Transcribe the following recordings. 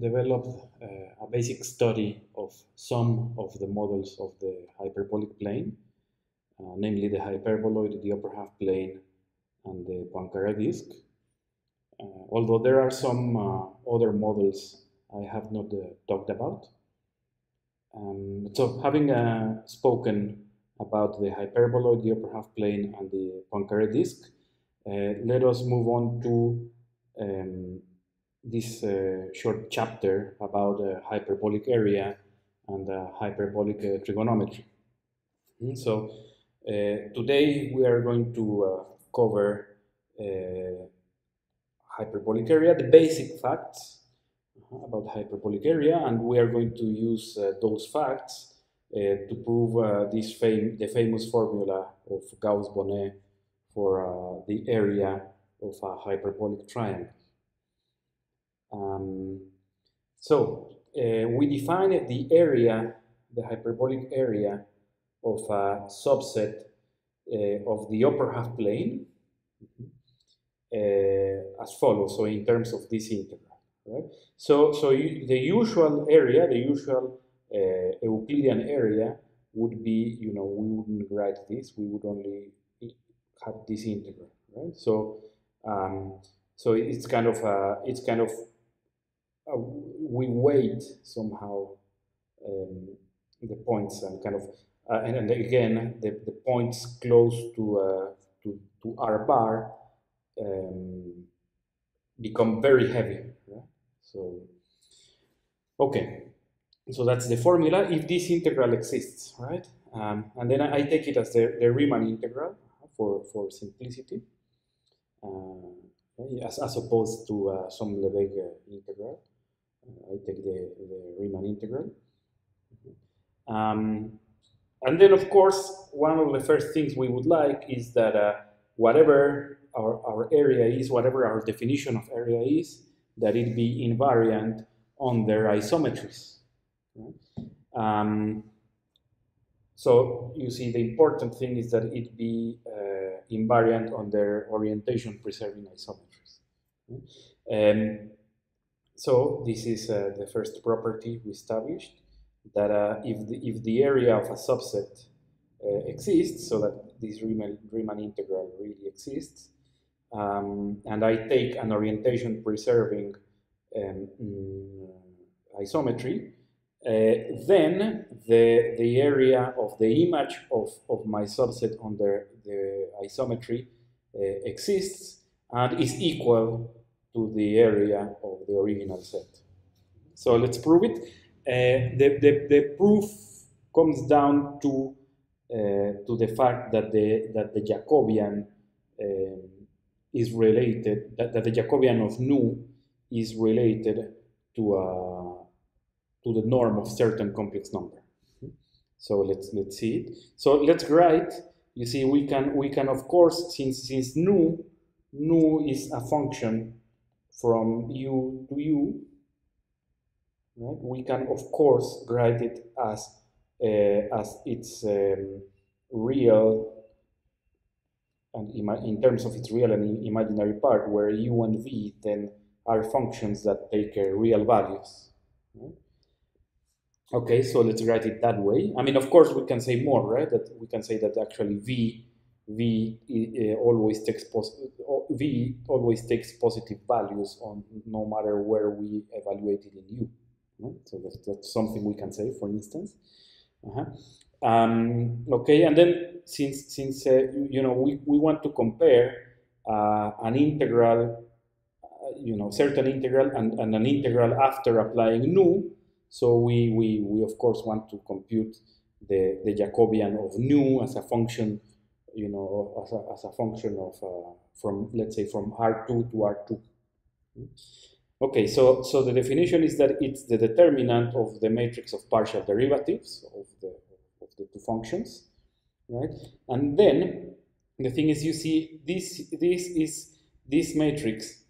developed uh, a basic study of some of the models of the hyperbolic plane, uh, namely the hyperboloid, the upper half plane, and the Poincare disk. Uh, although there are some uh, other models I have not uh, talked about. Um, so having uh, spoken about the hyperboloid, the upper half plane, and the Poincare disk, let us move on to um, this uh, short chapter about uh, hyperbolic area and uh, hyperbolic trigonometry. Mm, so today we are going to cover hyperbolic area, the basic facts about hyperbolic area, and we are going to use uh, those facts uh, to prove uh, this fam the famous formula of Gauss-Bonnet for the area of a hyperbolic triangle. Um, so uh, we define the area, the hyperbolic area of a subset uh, of the upper half plane uh, as follows. So in terms of this integral, right? So so you, the usual area, the usual uh, Euclidean area would be, you know, we wouldn't write this. We would only have this integral, right? So um, so it's kind of a, it's kind of uh, we weight somehow um, the points and kind of uh, and, and, again the, the points close to uh, to, to bar um, become very heavy yeah? so okay. So that's the formula if this integral exists right? Um, and then I take it as the, the Riemann integral for for simplicity uh, as, as opposed to uh, some Lebesgue integral I take the, the Riemann integral. Um, and then, of course, one of the first things we would like is that uh, whatever our, our area is, whatever our definition of area is, that it be invariant on their isometries. Um, so you see, the important thing is that it be uh, invariant on their orientation preserving isometries. Um, so this is uh, the first property we established, that uh, if, the, if the area of a subset uh, exists, so that this Riemann, Riemann integral really exists, um, and I take an orientation preserving um, mm, isometry, uh, then the, the area of the image of, of my subset under the isometry uh, exists and is equal to the area of the original set. So let's prove it. Uh, the, the, the proof comes down to uh, to the fact that the that the Jacobian um, is related that, that the Jacobian of nu is related to uh, to the norm of certain complex number. So let's let's see it. So let's write. You see, we can we can of course since since nu nu is a function from u to u, right? we can of course write it as uh, as its um, real and in terms of its real and imaginary part, where u and v then are functions that take uh, real values. Okay, so let's write it that way. I mean, of course, we can say more, right? That we can say that actually v v uh, always takes v always takes positive values on no matter where we evaluate it in u. Right? So that's, that's, something we can say, for instance. Uh -huh. um, okay, and then since since uh, you know we, we want to compare uh, an integral, uh, you know, certain integral and, and an integral after applying nu, so we, we we of course want to compute the the Jacobian of nu as a function you know, as a, as a function of uh, from let's say from R2 to R2. Okay, so so the definition is that it's the determinant of the matrix of partial derivatives of the of the two functions, right? And then the thing is, you see, this this is this matrix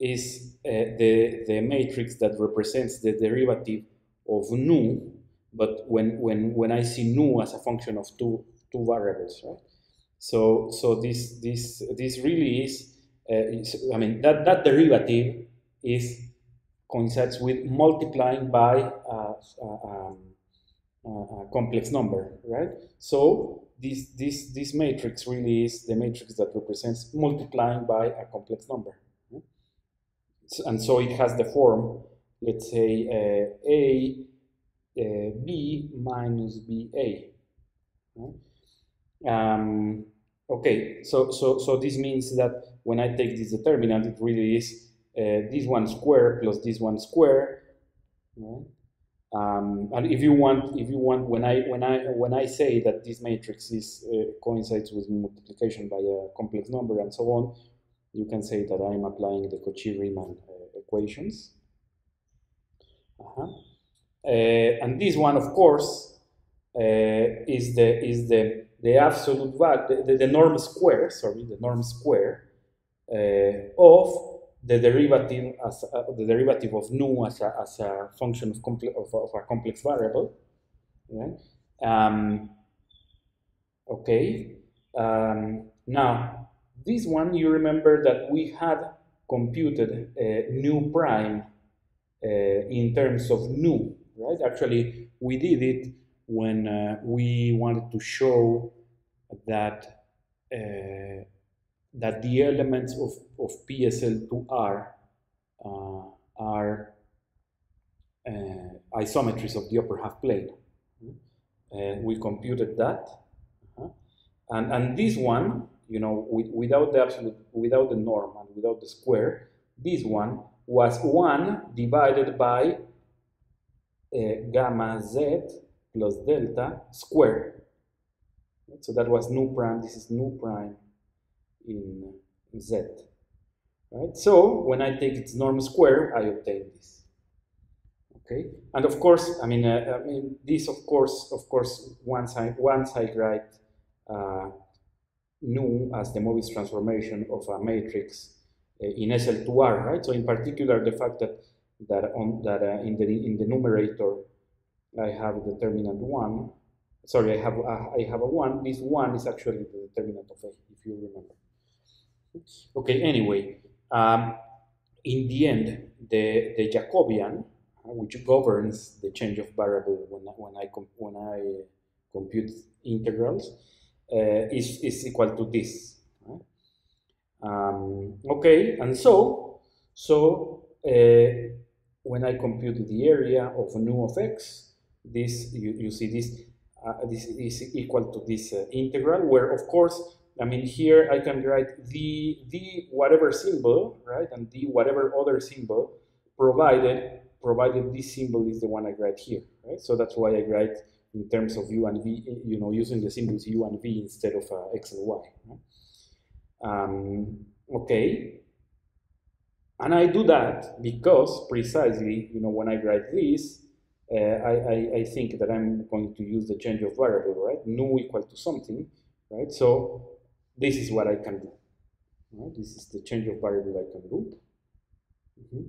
is uh, the the matrix that represents the derivative of nu, but when when when I see nu as a function of two two variables, right? So, so this, this, this really is, uh, is, I mean, that, that derivative is coincides with multiplying by a, um, a, complex number, right? So this, this, this matrix really is the matrix that represents multiplying by a complex number. And so it has the form, let's say, uh, A, uh, B minus BA. Um, okay, so, so, so this means that when I take this determinant, it really is uh, this one square plus this one square. Um, and if you want, if you want, when I when I when I say that this matrix is uh, coincides with multiplication by a complex number and so on, you can say that I'm applying the Cauchy-Riemann uh, equations. -huh. Uh, and this one, of course, uh, is the is the the absolute value, the, the, norm square, sorry, the norm square uh, of the derivative as the derivative of nu as a, as a function of, of, of a complex variable. Right? Um, okay. Um, now, this one, you remember that we had computed uh, nu prime uh, in terms of nu, right? Actually, we did it when uh, we wanted to show that uh, that the elements of, of PSL2R uh, are uh, isometries of the upper half plane. Uh, we computed that. -huh. And, and this one, you know, with, without the absolute, without the norm and without the square, this one was 1 divided by uh, gamma z plus delta square. So that was nu prime, this is nu prime in z. Right? So when I take its norm square, I obtain this. Okay, and of course, I mean, uh, I mean, this, of course, of course, once I once I write uh, nu as the Mobius transformation of a matrix uh, in SL2R, right? So in particular, the fact that that on that uh, in the in the numerator I have the determinant one. Sorry, I have uh, I have a one. This one is actually the determinant of A, if you remember. Okay, anyway, um, in the end, the, the Jacobian, which governs the change of variable when, when I, when I compute integrals, uh, is, is equal to this. Um, okay, and so, so uh, when I compute the area of nu of x, this you, you see this this is equal to this uh, integral, where of course I mean, here I can write the, the whatever symbol, right, and the whatever other symbol, provided, provided this symbol is the one I write here, right? So that's why I write in terms of u and v, you know, using the symbols u and v instead of uh, x and y. Right? Um, okay, and I do that because precisely, you know, when I write this, uh, I, I, I think that I'm going to use the change of variable, right? Nu equal to something, right? So this is what I can do. Right? This is the change of variable I can do. Mm -hmm.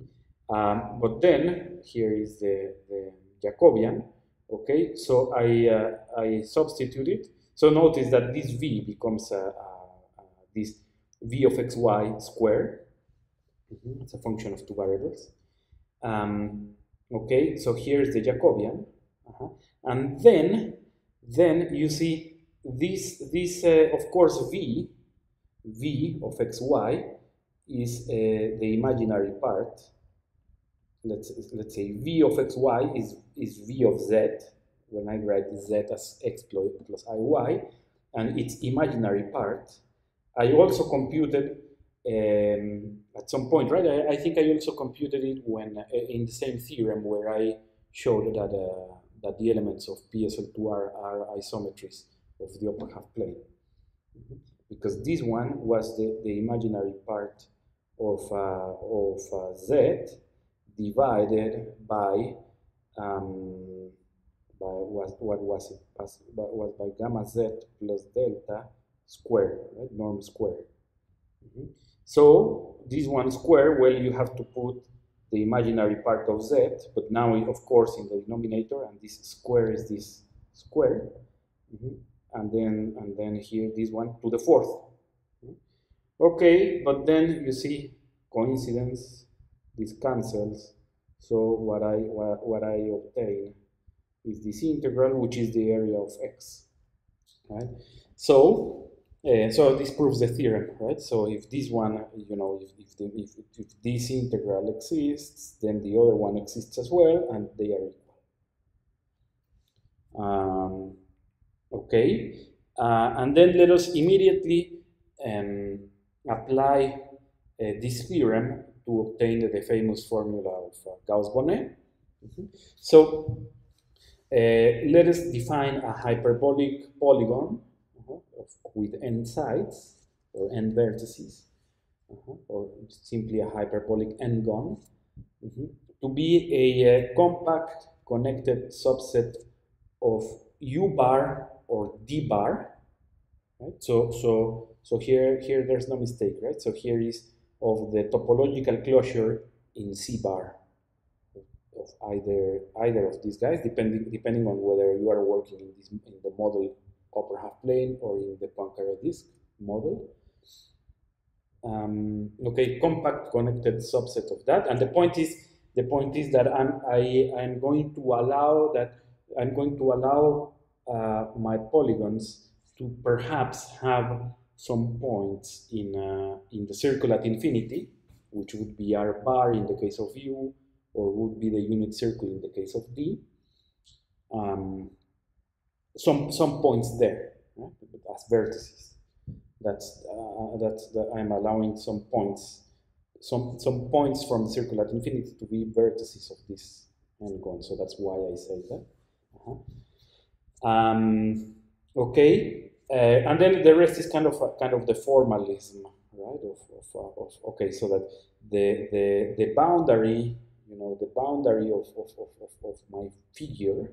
um, but then here is the, the Jacobian. Okay, so I uh, I substitute it. So notice that this v becomes uh, uh, this v of xy squared. Mm -hmm. It's a function of two variables. Um, okay, so here's the Jacobian, -huh. and then then you see this, this uh, of course, v, v of xy is uh, the imaginary part. Let's, let's say v of xy is, is v of z, when I write z as x plus iy, and its imaginary part. I also computed um, at some point, right? I, I, think I also computed it when uh, in the same theorem where I showed that uh, that the elements of PSL2 are, are isometries of the upper half plane. Because this one was the, the imaginary part of, uh, of uh, z divided by, um, by what, what was it? Was by gamma z plus delta square, right? Norm square. Mm -hmm. So this one square, well, you have to put the imaginary part of z, but now, of course, in the denominator, and this square is this square. Mm -hmm and then and then here this one to the fourth. Okay, but then you see coincidence, this cancels, So what I what, what I obtain is this integral, which is the area of x, right? So uh, so this proves the theorem, right? So if this one, you know, if if, the, if, if this integral exists, then the other one exists as well, and they are equal. Um, okay, uh, and then let us immediately um, apply uh, this theorem to obtain the, the famous formula of uh, Gauss-Bonnet. Mm -hmm. So uh, let us define a hyperbolic polygon with n sides or n vertices, -huh, or simply a hyperbolic n-gon, mm -hmm, to be a, a compact connected subset of u bar or d bar. Right? So so so here here there's no mistake, right? So here is of the topological closure in C bar of either either of these guys, depending depending on whether you are working in this in the model upper half plane or in the Poincare disk model. Um, okay, compact connected subset of that, and the point is the point is that I'm I I'm going to allow that I'm going to allow uh, my polygons to perhaps have some points in, uh, in the circle at infinity, which would be r bar in the case of u, or would be the unit circle in the case of d. Um, some, some points there right? as vertices. That's, uh, I'm allowing some points, some, some points from circle at infinity to be vertices of this n-gon. So that's why I say that. Uh -huh. um, okay, uh, and then the rest is kind of a, kind of the formalism, right? Of, of, uh, of, okay, so that the the the boundary, you know, the boundary of of, of, of my figure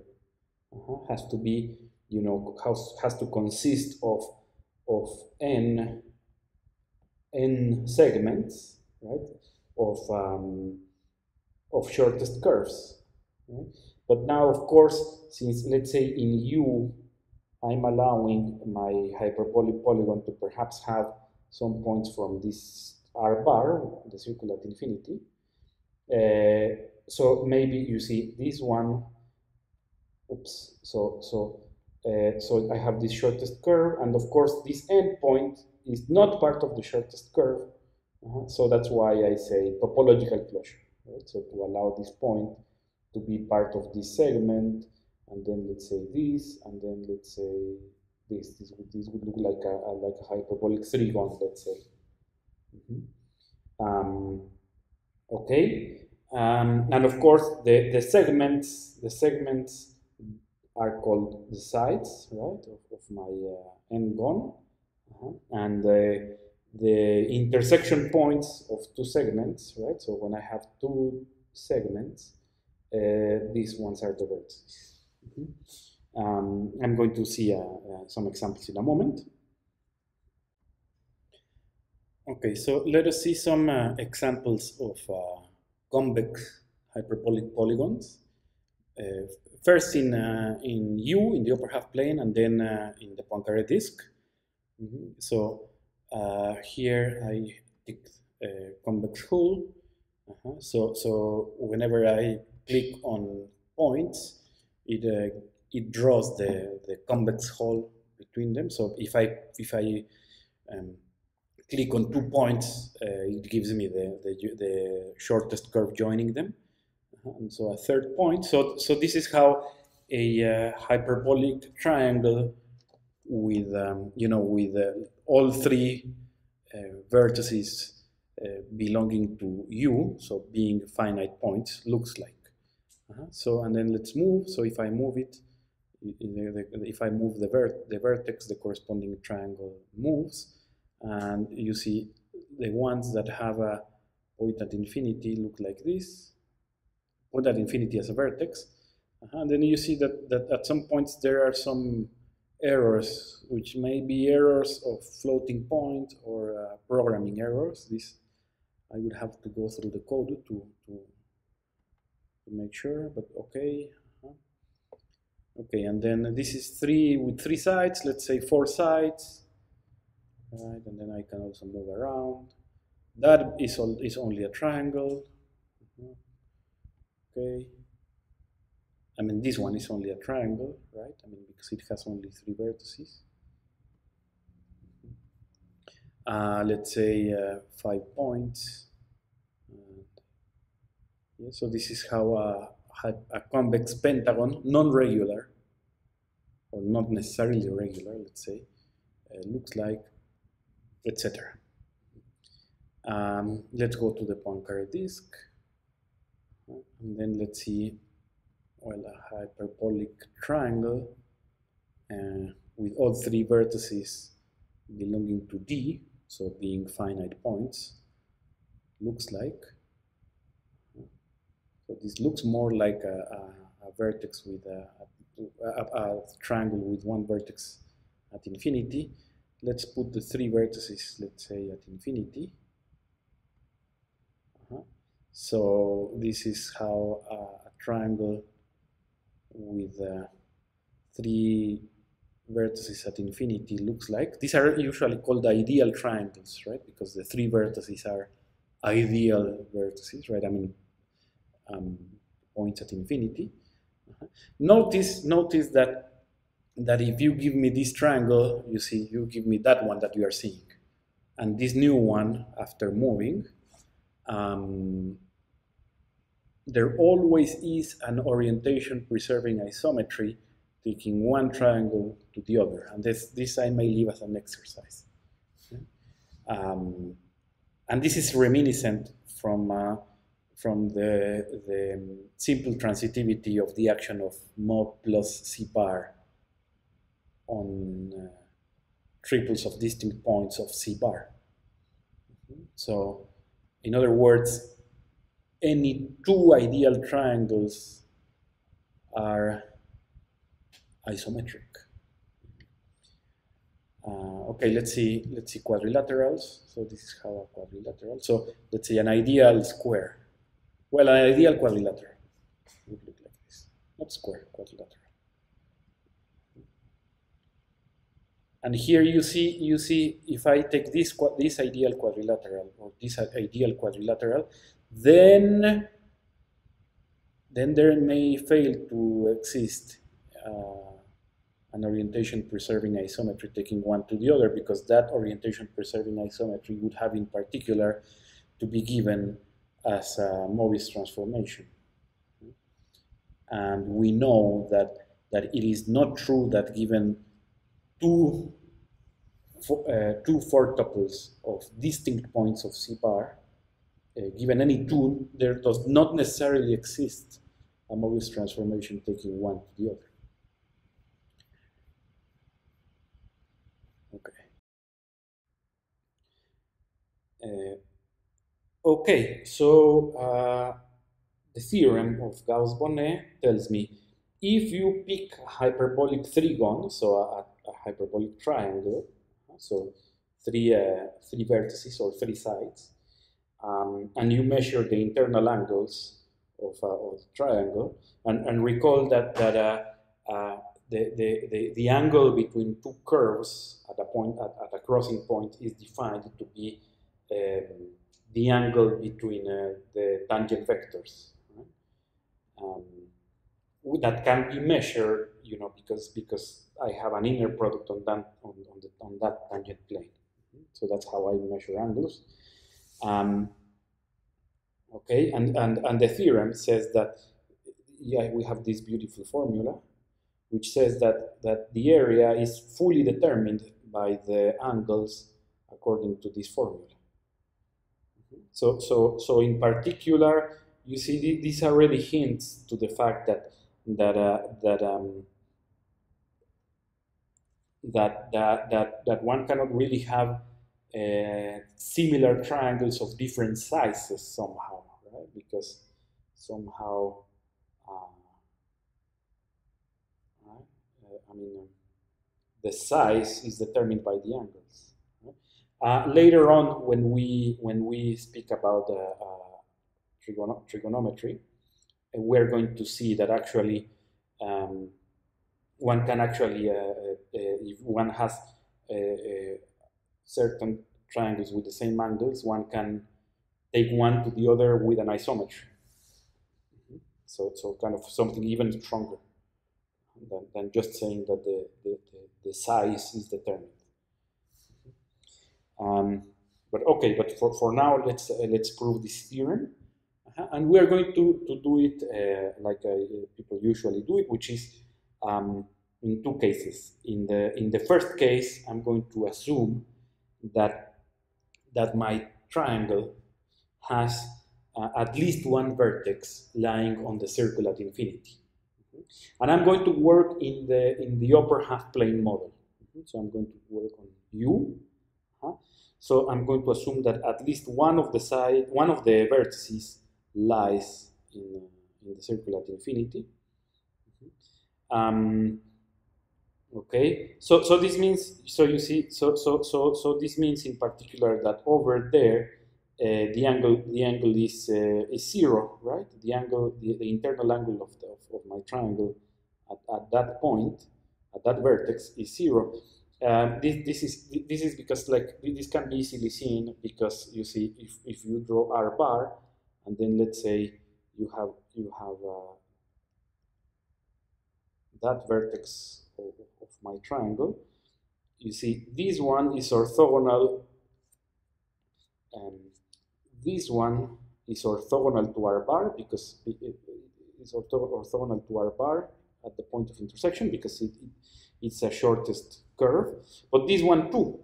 uh -huh, has to be, you know, has has to consist of of n n segments, right? Of um, of shortest curves. Right? But now, of course, since let's say in U I'm allowing my hyperbolic polygon to perhaps have some points from this R bar, the circle at infinity. Uh, so maybe you see this one, oops, so, so, uh, so I have this shortest curve, and of course this endpoint is not part of the shortest curve, uh -huh. so that's why I say topological closure, right? So to allow this point to be part of this segment, and then let's say this, and then let's say this. This would, this would look like a, like a hyperbolic trigon, let's say. Mm -hmm. um, okay, um, and of course the the segments the segments are called the sides, right, of, of my uh, n-gon, uh -huh. and the the intersection points of two segments, right? So when I have two segments, uh, these ones are the vertices. Mm-hmm. Um, I'm going to see uh, uh, some examples in a moment. Okay, so let us see some uh, examples of uh, convex hyperbolic polygons. Uh, first in, uh, in U, in the upper half plane, and then in the Poincare disk. Mm -hmm. So here I pick a convex hull. -huh. So, so whenever I click on points, it uh, it draws the the convex hull between them. So if I if I um, click on two points, uh, it gives me the, the, the shortest curve joining them. And so a third point. So so this is how a uh, hyperbolic triangle with um, you know with uh, all three uh, vertices uh, belonging to U, so being finite points, looks like. Uh -huh. So, and then let's move. So if I move it, if I move the, vert the vertex, the corresponding triangle moves. And you see the ones that have a point at infinity look like this. Point at infinity as a vertex. Uh -huh. And then you see that, that at some points there are some errors, which may be errors of floating point or uh, programming errors. This I would have to go through the code to, to to make sure, but okay. Uh -huh. Okay, and then this is three with three sides, let's say four sides. Right, and then I can also move around. That is, all, is only a triangle. Okay. I mean, this one is only a triangle, right? I mean, because it has only three vertices. Uh, let's say uh, five points. Yeah, so this is how a, a convex pentagon, non-regular, or not necessarily regular, let's say, uh, looks like, etc. Um, let's go to the Poincare disk. And then let's see, well, a hyperbolic triangle uh, with all three vertices belonging to D, so being finite points, looks like. So this looks more like a, a, a vertex with a, a, a, triangle with one vertex at infinity. Let's put the three vertices, let's say, at infinity. So this is how a triangle with uh, three vertices at infinity looks like. These are usually called ideal triangles, right? Because the three vertices are ideal vertices, right? I mean, um, points at infinity. Uh -huh. Notice, notice that that if you give me this triangle, you see, you give me that one that you are seeing, and this new one after moving, um, there always is an orientation preserving isometry taking one triangle to the other. And this, this I may leave as an exercise. Um, and this is reminiscent from, uh, from the, the simple transitivity of the action of mod plus C bar on uh, triples of distinct points of C bar. So, in other words, any two ideal triangles are isometric. Uh, okay, let's see, let's see quadrilaterals. So this is how a quadrilateral. So let's say an ideal square. Well, an ideal quadrilateral would look like this. Not square, quadrilateral. And here you see, you see, if I take this this ideal quadrilateral or this ideal quadrilateral, then then there may fail to exist uh, an orientation preserving isometry taking one to the other because that orientation preserving isometry would have in particular to be given as a Mobius transformation. And we know that, that it is not true that given two, uh, two four tuples of distinct points of C bar, given any two, there does not necessarily exist a Mobius transformation taking one to the other. Uh, okay, so uh, the theorem of Gauss-Bonnet tells me if you pick a hyperbolic trigon, so a, a hyperbolic triangle, so three, uh, three vertices or three sides, um, and you measure the internal angles of, uh, of the triangle, and, and recall that, that uh, uh, the, the, the, the, angle between two curves at a point at, at a crossing point is defined to be um, the angle between uh, the tangent vectors. Um, that can be measured, you know, because because I have an inner product on that on, on, the, on that tangent plane. So that's how I measure angles. Um, okay, and, and, and the theorem says that, yeah, we have this beautiful formula, which says that, that the area is fully determined by the angles according to this formula. So, so, so in particular, you see these are really hints to the fact that that uh, that um, that that that that one cannot really have uh, similar triangles of different sizes somehow, right? Because somehow, uh, right? Uh, I mean, the size is determined by the angles. Uh, later on, when we when we speak about uh, trigono trigonometry, we're going to see that actually um, one can actually, if one has certain triangles with the same angles, one can take one to the other with an isometry. So, so kind of something even stronger than, than just saying that the, the, the, size is determined. Um, but okay, but for, for now, let's, uh, let's prove this theorem. Uh-huh. And we are going to, to do it uh, like uh, people usually do it, which is um, in two cases. In the, in the first case, I'm going to assume that, that my triangle has uh, at least one vertex lying on the circle at infinity. And I'm going to work in the, in the upper half plane model. So I'm going to work on U. Uh. So I'm going to assume that at least one of the side, one of the vertices lies in, in the circle at infinity. Um, okay, so so this means so you see so so so so this means in particular that over there uh, the angle the angle is uh, is zero, right? The angle the, the internal angle of, the, of, my triangle at, at that point at that vertex is zero. Um, this, this is this is because like this can be easily seen because you see if, if you draw r bar and then let's say you have you have uh, that vertex of, my triangle. You see this one is orthogonal and this one is orthogonal to r bar because it, it, it's orthogonal to r bar at the point of intersection because it, it's a shortest curve. But this one too.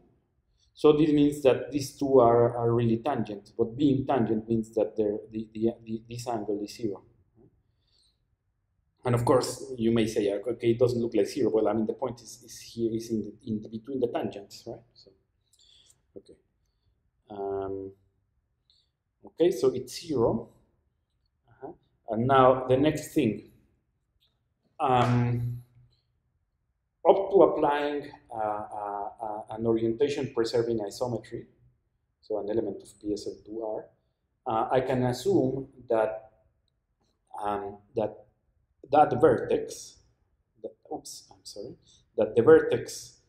So this means that these two are, are really tangent, but being tangent means that the, the, the, this angle is zero. And of course, you may say, okay, it doesn't look like zero. Well, I mean, the point is, is here is in, the, in between the tangents, right? So, okay. Um, okay, so it's 0 uh -huh. And now the next thing. Um, up to applying uh, uh, uh, an orientation preserving isometry, so an element of PSL2R, I can assume that um, that that vertex, that, oops, I'm sorry, that the vertex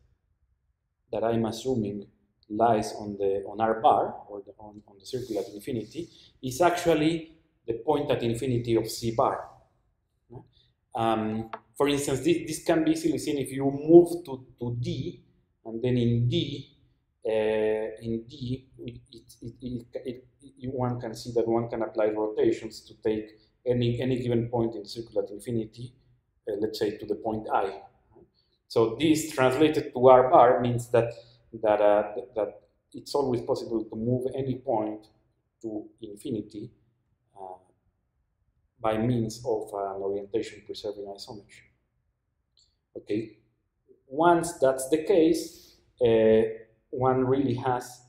that I'm assuming lies on the on R bar or the, on, on the circle at infinity is actually the point at infinity of C bar. Um, for instance, this, this can be easily seen if you move to, to D, and then in D, uh, in D, it, it, it, one can see that one can apply rotations to take any, any given point in circle at infinity, uh, let's say to the point I. So this translated to R bar means that, that, uh, that it's always possible to move any point to infinity uh, by means of an orientation preserving isometry. Okay, once that's the case, uh, one really has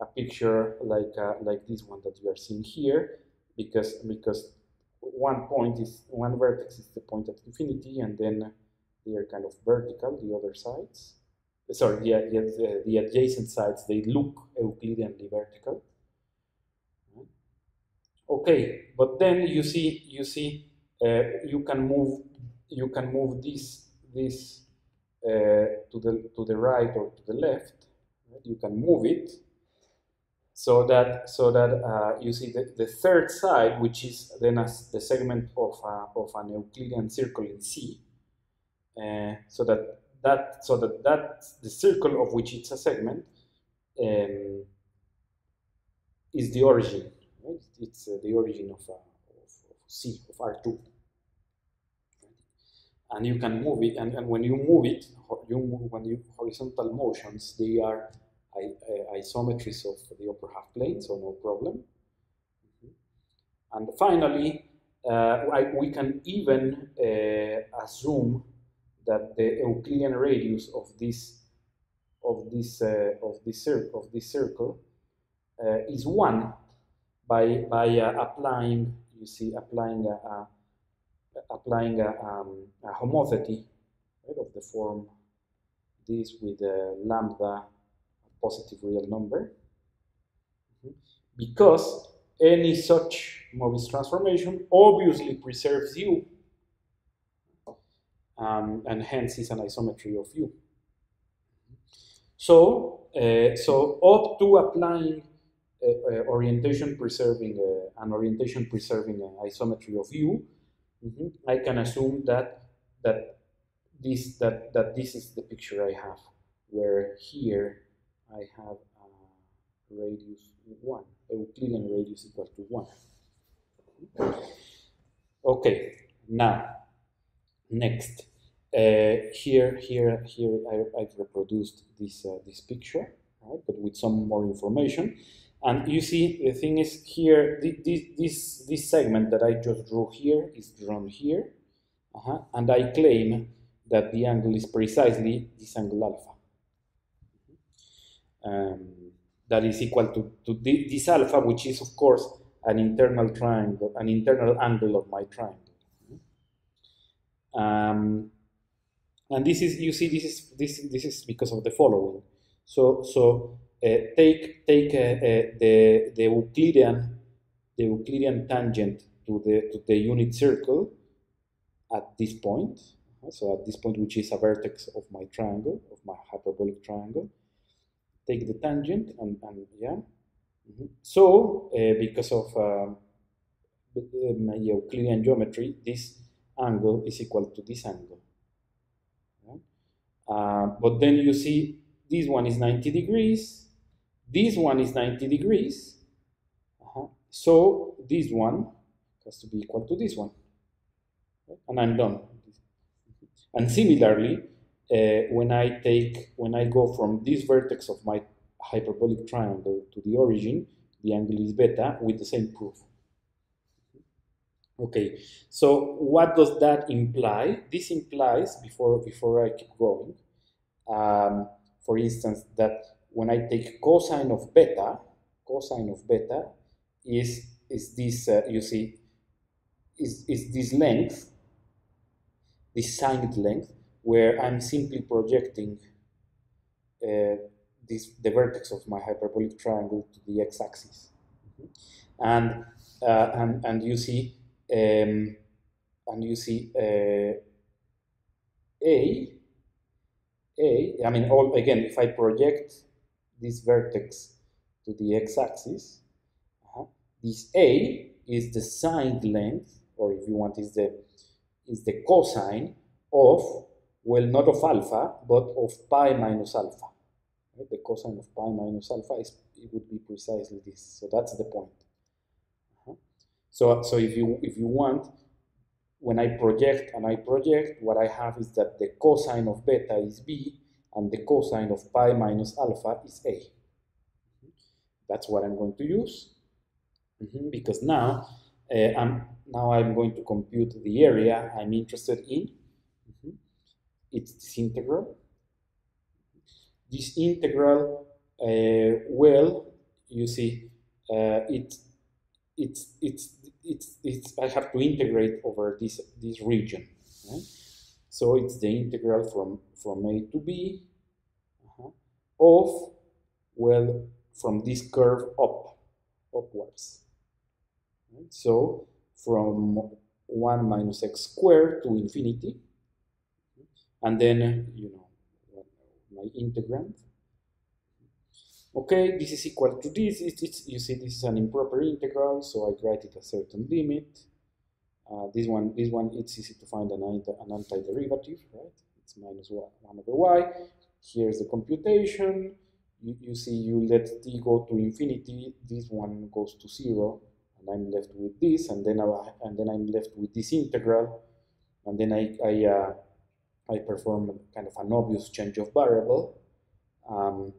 a picture like uh, like this one that you are seeing here, because because one point is one vertex is the point at infinity, and then they are kind of vertical. The other sides, sorry, the, the, the adjacent sides they look Euclideanly vertical. Okay, but then you see, you see, uh, you can move, you can move this, this uh, to the to the right or to the left. You can move it so that so that uh, you see the, the third side, which is then as the segment of uh, of an Euclidean circle in C. Uh, so that that so that that the circle of which it's a segment um, is the origin Right? It's uh, the origin of, uh, of, of, C, of R2. And you can move it, and, and when you move it, you move, when you horizontal motions, they are isometries of the upper half plane, so no problem. And finally, uh, I, we can even uh, assume that the Euclidean radius of this of this uh, of this circle of this circle uh, is one by by uh, applying you see applying a, a applying a, um, a right, of the form this with a lambda positive real number because any such Mobius transformation obviously preserves u um, and hence is an isometry of u. So, uh, so up to applying uh, orientation preserving uh, an orientation preserving isometry of U, mm -hmm, I can assume that that this that that this is the picture I have, where here I have a radius one, Euclidean radius equal to one. Okay, now next. Uh, here, here, here, I, have reproduced this uh, this picture, right, but with some more information. And you see, the thing is here, this this this segment that I just drew here is drawn here, uh -huh, and I claim that the angle is precisely this angle alpha. Um, that is equal to, to this alpha, which is of course an internal triangle, an internal angle of my triangle. Um, and this is, you see, this is this this is because of the following. So so uh, take take uh, uh, the the Euclidean the Euclidean tangent to the to the unit circle at this point. So at this point, which is a vertex of my triangle of my hyperbolic triangle, take the tangent and, and yeah. Mm -hmm. So because of my Euclidean geometry, this angle is equal to this angle. Uh, but then you see this one is 90 degrees, this one is 90 degrees, uh -huh. so this one has to be equal to this one, and I'm done. And similarly, uh, when I take, when I go from this vertex of my hyperbolic triangle to the origin, the angle is beta with the same proof. Okay, so what does that imply? This implies, before, before I keep going, um, for instance, that when I take cosine of beta, cosine of beta is, is this, uh, you see, is, is this length, this signed length, where I'm simply projecting uh, this, the vertex of my hyperbolic triangle to the x-axis. Mm -hmm. And, uh, and, and you see um, and you see uh, A, A, I mean, all again, if I project this vertex to the x-axis, uh -huh, this A is the signed length, or if you want, is the is the cosine of, well, not of alpha, but of pi minus alpha. Right? The cosine of pi minus alpha is it would be precisely this. So that's the point. So, so if you if you want, when I project and I project, what I have is that the cosine of beta is b, and the cosine of pi minus alpha is a. That's what I'm going to use, mm -hmm, because now uh, I'm now I'm going to compute the area I'm interested in. It's this integral. This integral, uh, well, you see, uh, it it's it's it's, it's, I have to integrate over this, this region. Right? So it's the integral from, from A to B uh -huh, of, well, from this curve up, upwards. Right? So from 1 minus x squared to infinity, and then, you know, my integrand Okay, this is equal to this. It's, it's, you see, this is an improper integral, so I write it a certain limit. Uh, this one, this one, it's easy to find an, an antiderivative, right? It's minus one, one over y. Here's the computation. You, you see, you let t go to infinity. This one goes to zero, and I'm left with this, and then I, and then I'm left with this integral, and then I I, uh, I perform kind of an obvious change of variable. Um,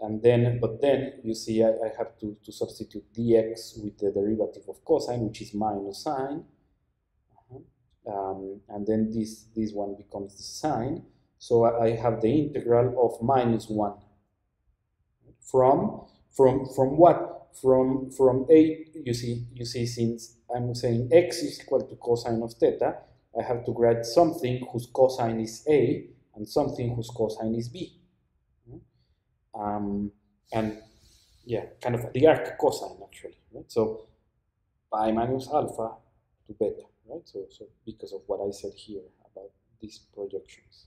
and then, but then you see I, I, have to, to substitute dx with the derivative of cosine, which is minus sine. Um, and then this, this one becomes the sine. So I, I have the integral of minus 1 from, from, from what? From, from a, you see, you see, since I'm saying x is equal to cosine of theta, I have to write something whose cosine is a and something whose cosine is b. Um, and yeah, kind of the arc cosine actually, right? So pi minus alpha to beta, right? So, so because of what I said here about these projections,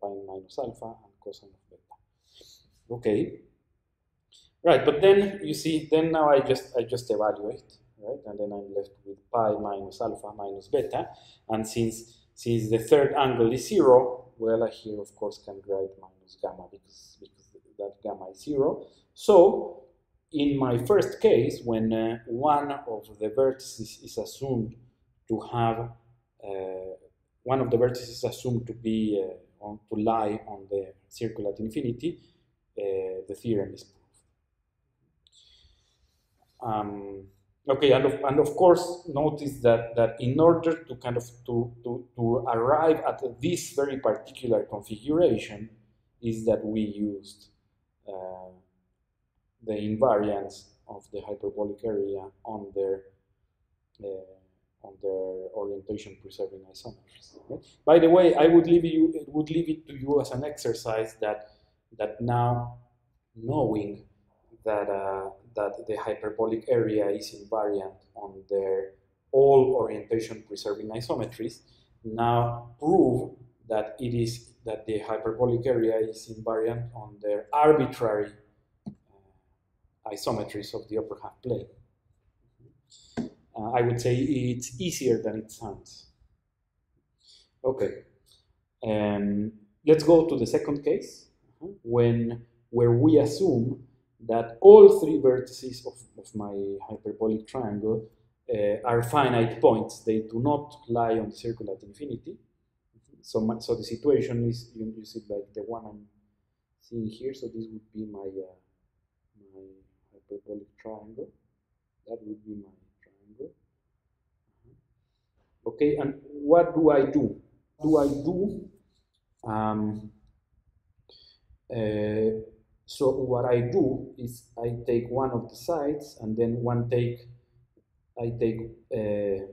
pi minus alpha and cosine of beta. Okay, right? But then you see, then now I just I just evaluate, right? And then I'm left with pi minus alpha minus beta. And since since the third angle is zero, well, I here of course can write minus gamma because because that gamma is zero. So in my first case, when uh, one of the vertices is assumed to have uh, one of the vertices assumed to be uh, on, to lie on the circle at infinity, uh, the theorem is proved. Um, okay, and of, and of course, notice that, that in order to kind of to, to, to arrive at this very particular configuration is that we used uh, the invariance of the hyperbolic area on their uh, on their orientation preserving isometries. By the way, I would leave you it would leave it to you as an exercise that that now knowing that uh, that the hyperbolic area is invariant on their all orientation preserving isometries, now prove that it is that the hyperbolic area is invariant on their arbitrary uh, isometries of the upper half plane. Uh, I would say it's easier than it sounds. Okay, um, let's go to the second case when where we assume that all three vertices of, of my hyperbolic triangle uh, are finite points. They do not lie on the circle at infinity. So, my, so the situation is, you, you see like the one I'm seeing here. So this would be my, uh, my hyperbolic triangle. That would be my triangle. Okay, and what do I do? Do I do um, uh, so what I do is I take one of the sides and then one take, I take, uh,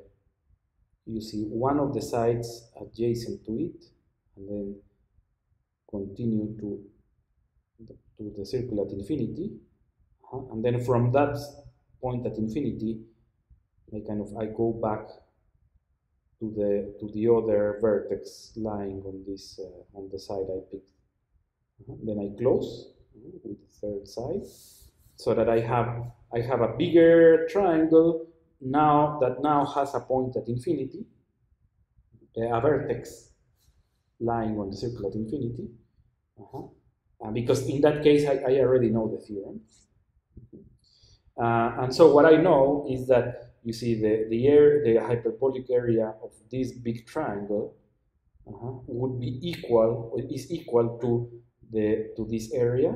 you see, one of the sides adjacent to it and then continue to, to the circle at infinity. Uh -huh. And then from that point at infinity, I kind of, I go back to the, to the other vertex lying on this, uh, on the side I picked. Uh -huh. Then I close with the third side so that I have I have a bigger triangle now that now has a point at infinity, a vertex lying on the circle at infinity. Uh -huh. uh, because in that case, I, I, already know the theorem. Uh, and so what I know is that you see the, the air, the hyperbolic area of this big triangle -huh, would be equal, is equal to the, to this area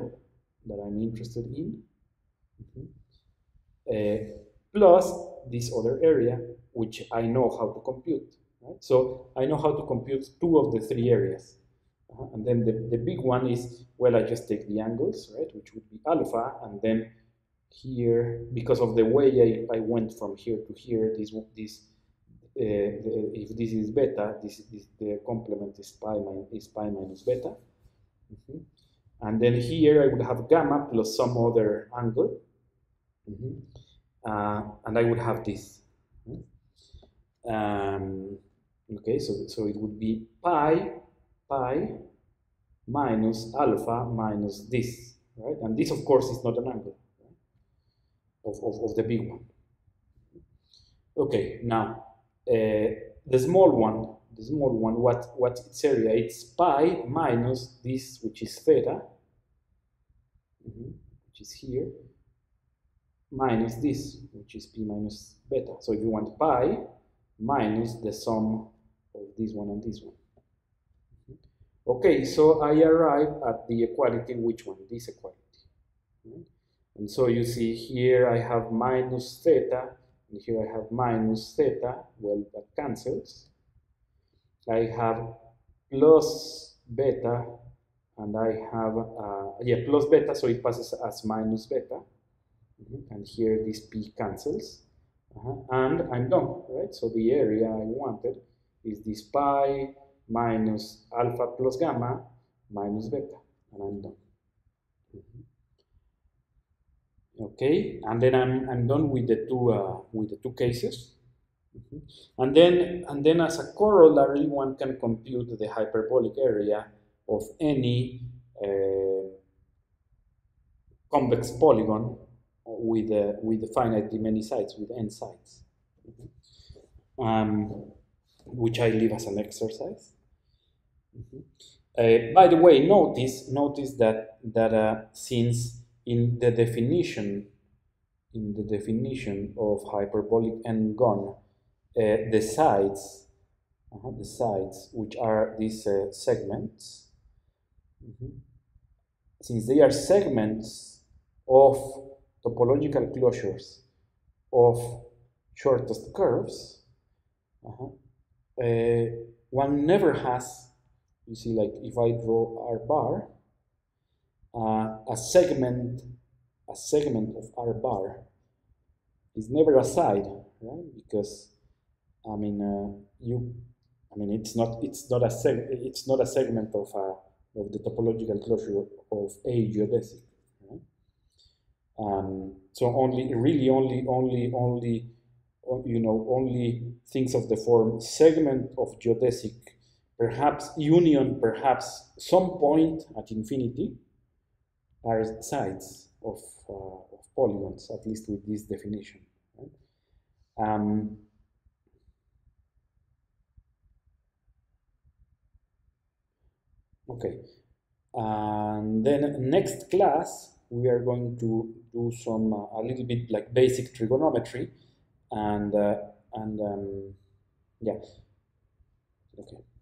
that I'm interested in, mm -hmm. uh, plus this other area, which I know how to compute. Right? So I know how to compute two of the three areas. Uh -huh. And then the, the big one is, well, I just take the angles, right, which would be alpha, and then here, because of the way I, I went from here to here, this, this uh, the, if this is beta, this, this the complement is pi, minus, is pi minus beta. Mm -hmm. And then here I would have gamma plus some other angle. Mm -hmm. uh, and I would have this. Um, okay, so, so it would be pi, pi minus alpha minus this, right? And this, of course, is not an angle right? of, of, of the big one. Okay, now uh, the small one, the small one, what what its area? It's pi minus this, which is theta, mm -hmm, which is here, minus this, which is p minus beta. So if you want pi minus the sum of this one and this one. Mm -hmm. Okay, so I arrive at the equality, which one? This equality. Mm -hmm. And so you see here I have minus theta, and here I have minus theta, well, that cancels. I have plus beta, and I have, uh, yeah, plus beta, so it passes as minus beta. Mm -hmm. And here this p cancels. Uh -huh. And I'm done, right? So the area I wanted is this pi minus alpha plus gamma minus beta, and I'm done. Mm -hmm. Okay, and then I'm, I'm done with the two uh, with the two cases. And then and then as a corollary, one can compute the hyperbolic area of any uh, convex polygon with uh, with finitely many sides, with n sides, um, which I leave as an exercise. Mm -hmm. uh, by the way, notice notice that that uh, since in the definition in the definition of hyperbolic n-gon, uh, the sides -huh, the sides which are these uh, segments, mm -hmm. since they are segments of topological closures of shortest curves, uh -huh. uh, one never has, you see, like if I draw R bar, uh, a segment, a segment of R bar is never a side, right? Because I mean, uh, you, I mean, it's not, it's not a seg, it's not a segment of a, of the topological closure of a geodesic. Um, so only, really only, only, only, you know, only things of the form segment of geodesic, perhaps union, perhaps some point at infinity, are sides of, uh, of polygons, at least with this definition. Right? Um, okay, and then next class we are going to do some uh, a little bit like basic trigonometry and uh, and um, yeah. Okay